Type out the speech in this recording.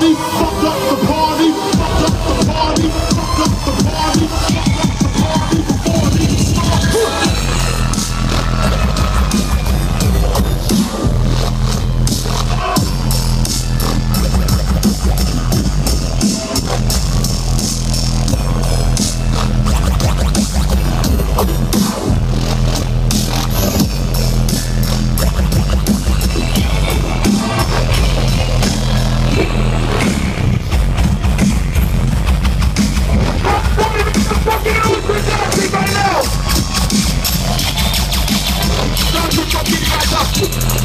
Johnny fucked up the party. fuck you.